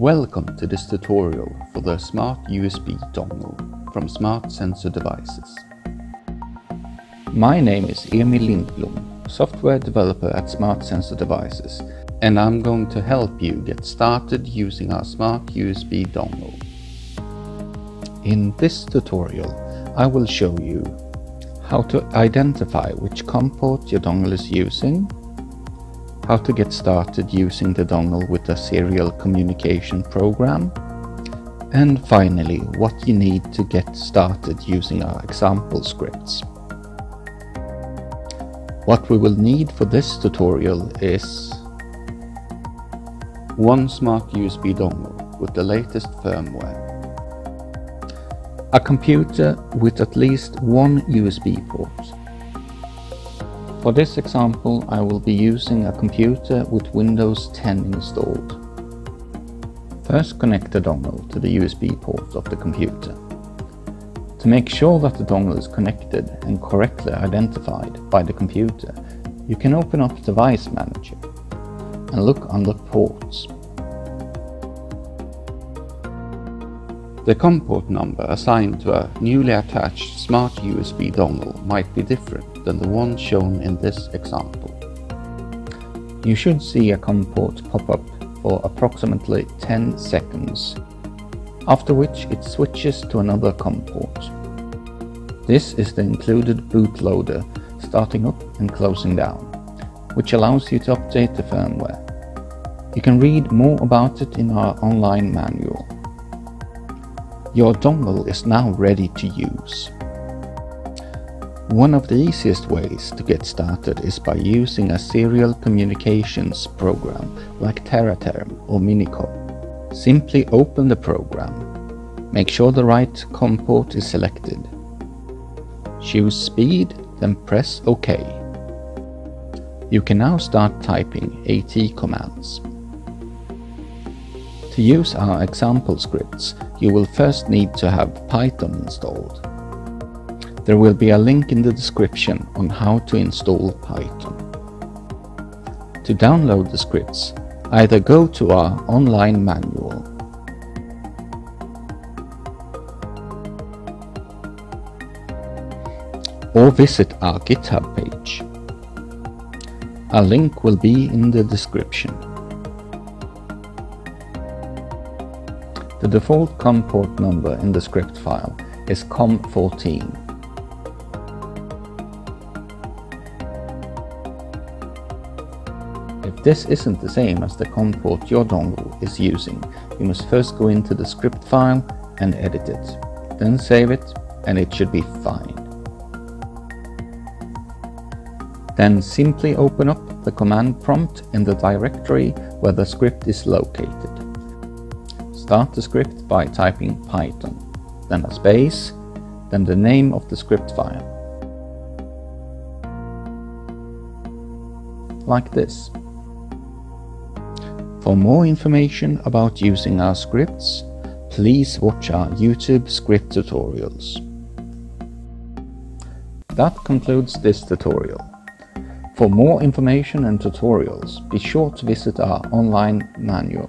Welcome to this tutorial for the Smart USB dongle from Smart Sensor Devices. My name is Emil Lindblom, software developer at Smart Sensor Devices, and I'm going to help you get started using our Smart USB dongle. In this tutorial, I will show you how to identify which COM port your dongle is using, how to get started using the dongle with a serial communication program, and finally what you need to get started using our example scripts. What we will need for this tutorial is one smart USB dongle with the latest firmware, a computer with at least one USB port. For this example I will be using a computer with Windows 10 installed. First connect the dongle to the USB port of the computer. To make sure that the dongle is connected and correctly identified by the computer, you can open up Device Manager and look under Ports. The COM port number assigned to a newly attached smart USB dongle might be different than the one shown in this example. You should see a COM port pop up for approximately 10 seconds, after which it switches to another COM port. This is the included bootloader starting up and closing down, which allows you to update the firmware. You can read more about it in our online manual. Your dongle is now ready to use. One of the easiest ways to get started is by using a serial communications program like Teraterm or Minicom. Simply open the program. Make sure the right COM port is selected. Choose speed, then press OK. You can now start typing AT commands. To use our example scripts, you will first need to have Python installed. There will be a link in the description on how to install Python. To download the scripts, either go to our online manual or visit our GitHub page. A link will be in the description. The default COM port number in the script file is COM14. If this isn't the same as the COM port your dongle is using, you must first go into the script file and edit it. Then save it and it should be fine. Then simply open up the command prompt in the directory where the script is located. Start the script by typing Python, then a space, then the name of the script file. Like this. For more information about using our scripts, please watch our YouTube script tutorials. That concludes this tutorial. For more information and tutorials, be sure to visit our online manual.